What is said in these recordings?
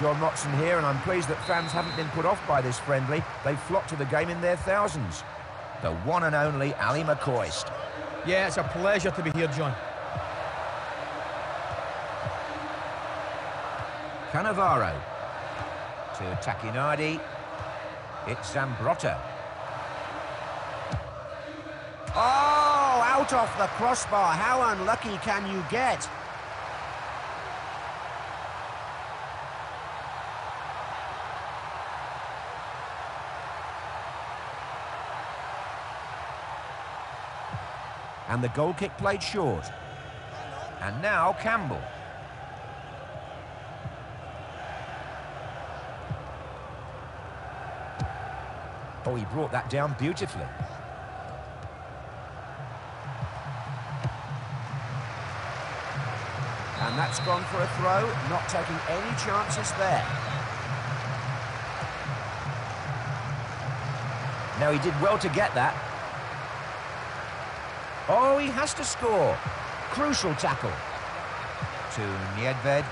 John Motson here, and I'm pleased that fans haven't been put off by this friendly. They've flocked to the game in their thousands. The one and only Ally McCoist. Yeah, it's a pleasure to be here, John. Cannavaro to Tacchinardi. It's Zambrotta. Oh, out off the crossbar. How unlucky can you get? And the goal kick played short. And now Campbell. Oh, he brought that down beautifully. And that's gone for a throw, not taking any chances there. Now, he did well to get that. Oh, he has to score. Crucial tackle. To Nedved.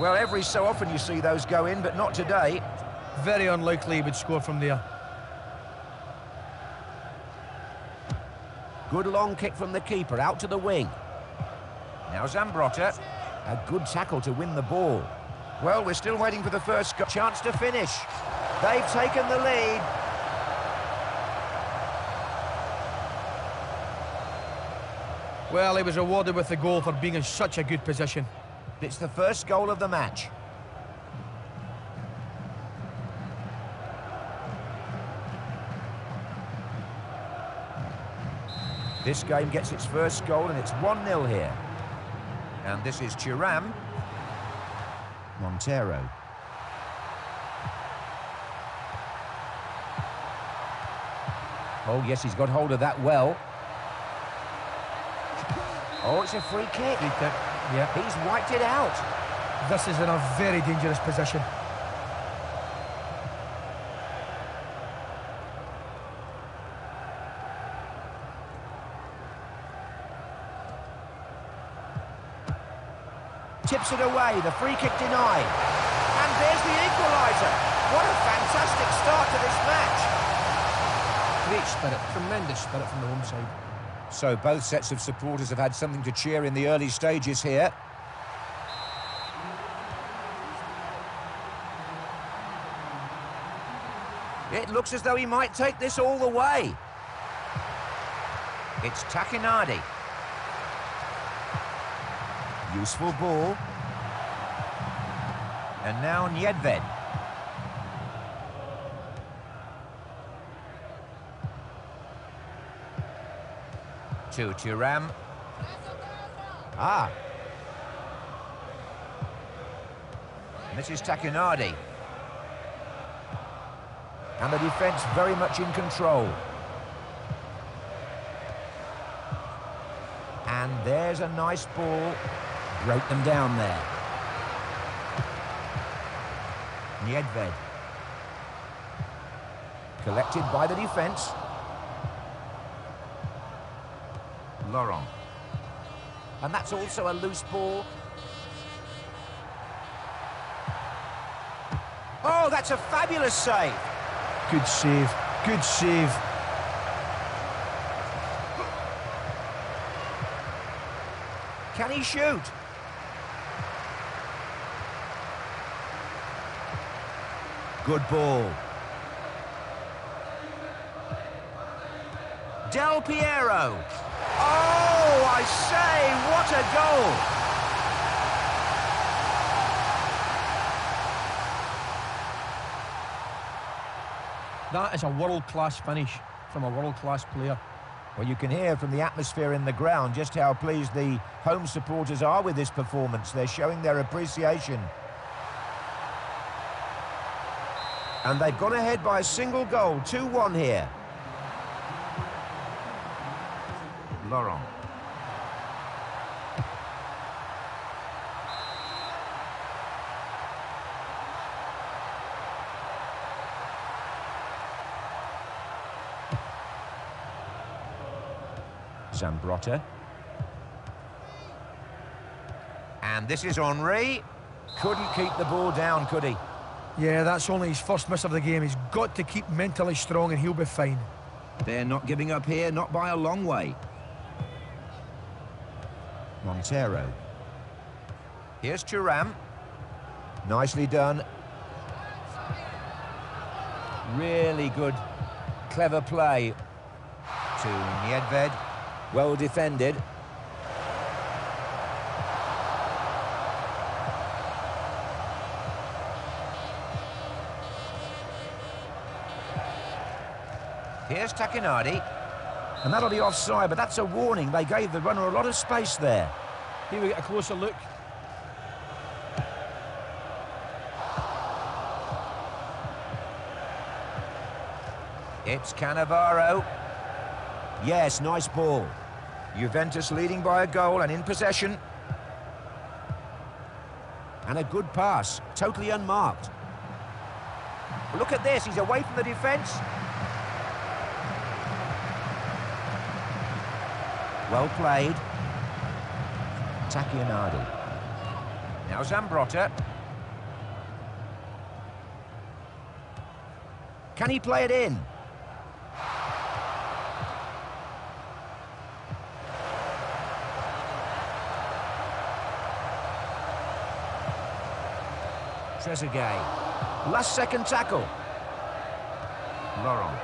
Well, every so often you see those go in, but not today. Very unlikely he would score from there. Good long kick from the keeper, out to the wing. Now Zambrotta. A good tackle to win the ball. Well, we're still waiting for the first chance to finish. They've taken the lead. Well, he was rewarded with the goal for being in such a good position. It's the first goal of the match. This game gets its first goal and it's 1-0 here. And this is Thuram. Montero. Oh, yes, he's got hold of that well. Oh, it's a free kick. Free kick. Yeah. He's wiped it out. This is in a very dangerous position. Tips it away, the free kick denied. And there's the equaliser. What a fantastic start to this match. Great spirit, tremendous spirit from the home side. So both sets of supporters have had something to cheer in the early stages here. It looks as though he might take this all the way. It's Tacchinardi. Useful ball. And now Nedved. To Thuram. Ah. This is. And the defence very much in control. And there's a nice ball. Broke them down there. Nedved. Collected by the defence. Lauren. And that's also a loose ball. Oh, that's a fabulous save. Good save. Good save. Can he shoot? Good ball. Del Piero. Oh, I say, what a goal! That is a world-class finish from a world-class player. Well, you can hear from the atmosphere in the ground just how pleased the home supporters are with this performance. They're showing their appreciation. And they've gone ahead by a single goal, 2-1 here. Lauren. Zambrotta. And this is Henry. Couldn't keep the ball down, could he? Yeah, that's only his first miss of the game. He's got to keep mentally strong and he'll be fine. They're not giving up here, not by a long way. Montero. Here's Thuram. Nicely done. Really good, clever play to Nedved. Well defended. Here's Tacchinardi. And that'll be offside, but that's a warning. They gave the runner a lot of space there. Here we get a closer look. It's Cannavaro. Yes, nice ball. Juventus leading by a goal and in possession. And a good pass, totally unmarked. Look at this, he's away from the defence. Well played. Tacchinardi. Now Zambrotta. Can he play it in? Trezeguet. Last second tackle. Lauren.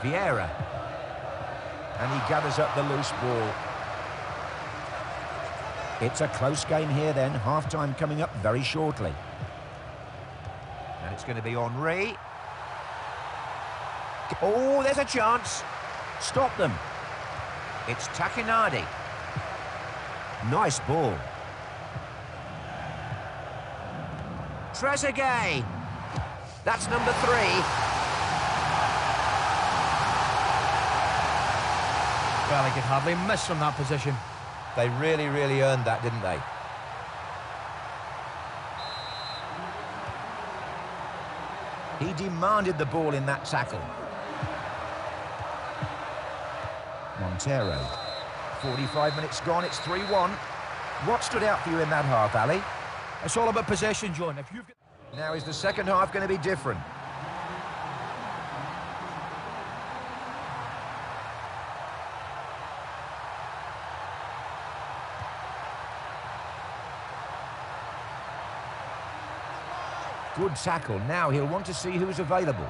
Vieira. And he gathers up the loose ball. It's a close game here then. Half-time coming up very shortly. And it's going to be Henry. Oh, there's a chance. Stop them. It's Tacchinardi. Nice ball. Trezeguet. That's number three. Well, he could hardly miss from that position. They really, really earned that, didn't they? He demanded the ball in that tackle. Montero. 45 minutes gone, it's 3-1. What stood out for you in that half, Ali? It's all about possession, John. If you've. Now, is the second half going to be different? Good tackle. Now he'll want to see who's available.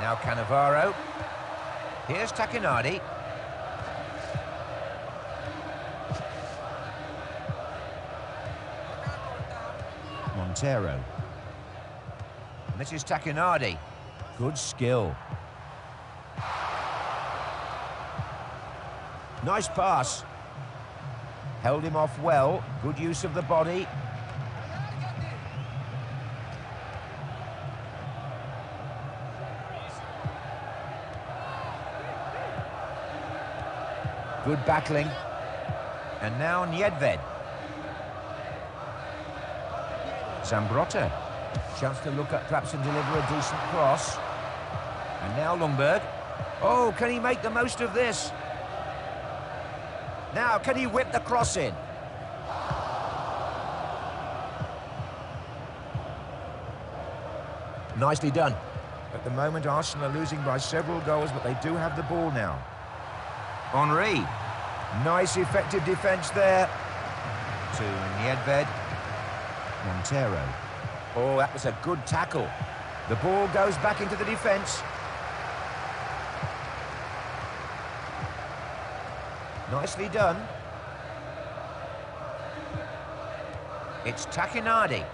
Now Cannavaro. Here's Tacchinardi. Montero. And this is Tacchinardi. Good skill. Nice pass. Held him off well. Good use of the body. Good battling. And now Nedved. Zambrotta. Chance to look up perhaps and deliver a decent cross. And now Ljungberg. Oh, can he make the most of this? Now, can he whip the cross in? Nicely done. At the moment, Arsenal are losing by several goals, but they do have the ball now. Henry. Nice, effective defence there. To Nedved. Montero. Oh, that was a good tackle. The ball goes back into the defence. Nicely done. It's Tacchinardi.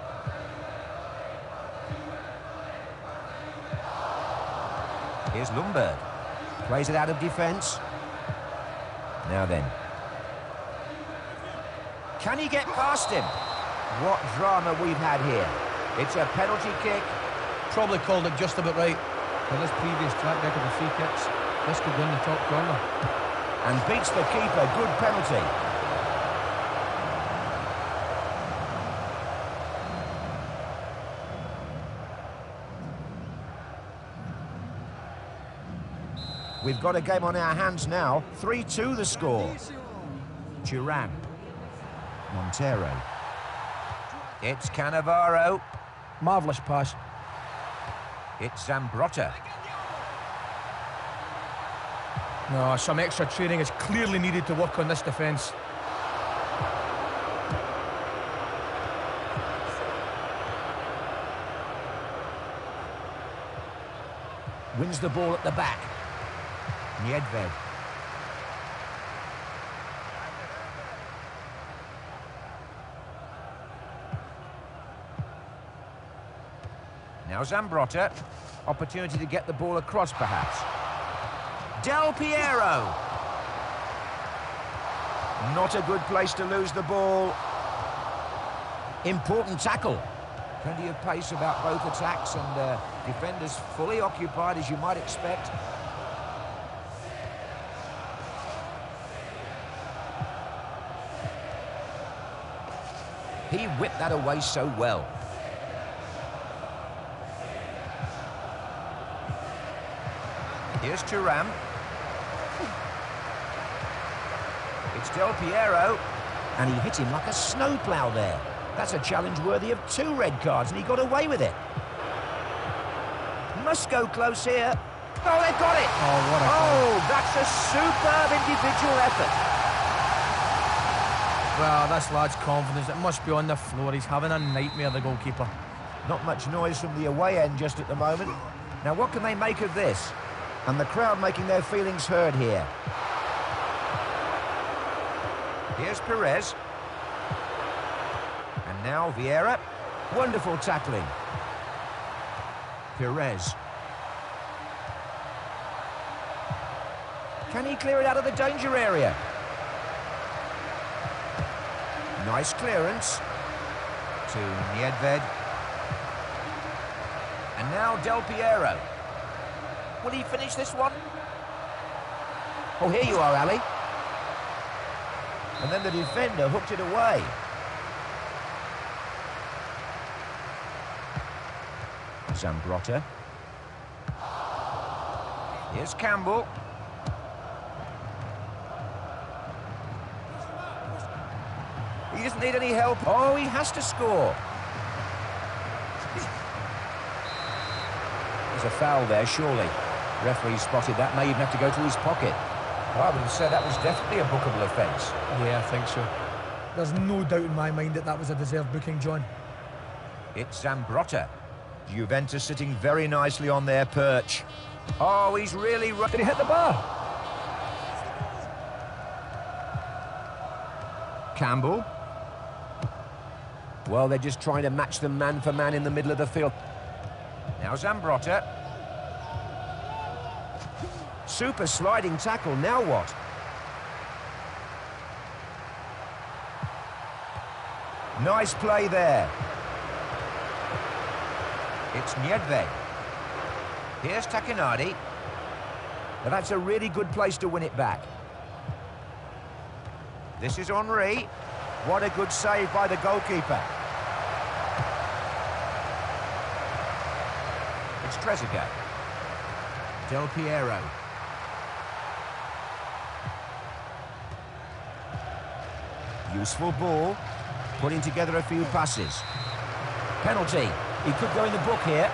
Here's Ljungberg. Plays it out of defence. Now then. Can he get past him? What drama we've had here. It's a penalty kick. Probably called it just about right. For this previous track record of free kicks, this could win the top corner and beats the keeper. Good penalty. We've got a game on our hands now. 3-2 the score. Thuram. Montero. It's Cannavaro. Marvellous pass. It's Zambrotta. No, some extra training is clearly needed to work on this defence. Wins the ball at the back. Nedved. Now Zambrotta. Opportunity to get the ball across, perhaps. Del Piero. Not a good place to lose the ball. Important tackle. Plenty of pace about both attacks and uh, defenders fully occupied, as you might expect. He whipped that away so well. Here's Thuram. It's Del Piero. And he hit him like a snowplow there. That's a challenge worthy of two red cards, and he got away with it. Must go close here. Oh, they've got it! Oh, what a Oh, that's a superb individual effort. Well, this lad's confidence, it must be on the floor. He's having a nightmare, the goalkeeper. Not much noise from the away end just at the moment. Now, what can they make of this? And the crowd making their feelings heard here. Here's Pires. And now Vieira. Wonderful tackling. Pires. Can he clear it out of the danger area? Nice clearance. To Nedved. And now Del Piero. Will he finish this one? Oh, here you are, Ali. And then the defender hooked it away. Zambrotta. Here's Campbell. He doesn't need any help. Oh, he has to score. There's a foul there, surely. Referee spotted that, may even have to go to his pocket. Well, I would have said that was definitely a bookable offence. Yeah, I think so. There's no doubt in my mind that that was a deserved booking, John. It's Zambrotta. Juventus sitting very nicely on their perch. Oh, he's really... Did he hit the bar? Campbell. Well, they're just trying to match them man for man in the middle of the field. Now Zambrotta. Super sliding tackle, now what? Nice play there. It's Nedved. Here's Tacchinardi. But that's a really good place to win it back. This is Henry. What a good save by the goalkeeper. It's Trezeguet. Del Piero. Useful ball. Putting together a few passes. Penalty. He could go in the book here.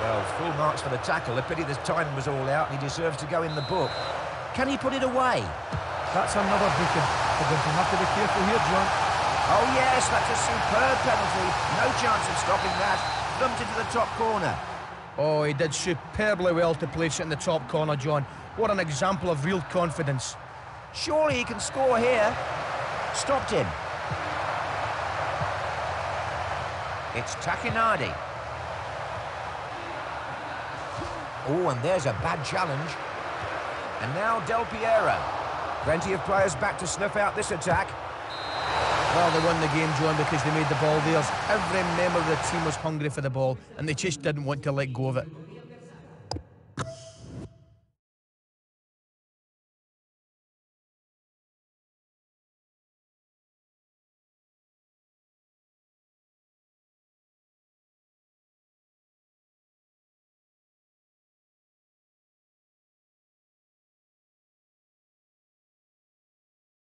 Well, full marks for the tackle. A pity the time was all out he deserves to go in the book. Can he put it away? That's another booking. They're going to have to be careful here, John. Oh yes, that's a superb penalty. No chance of stopping that. Thumped into the top corner. Oh, he did superbly well to place it in the top corner, John. What an example of real confidence. Surely he can score here. Stopped him. It's Tacchinardi. Oh, and there's a bad challenge. And now Del Piero. Plenty of players back to snuff out this attack. Well, they won the game, John, because they made the ball theirs. Every member of the team was hungry for the ball, and they just didn't want to let go of it.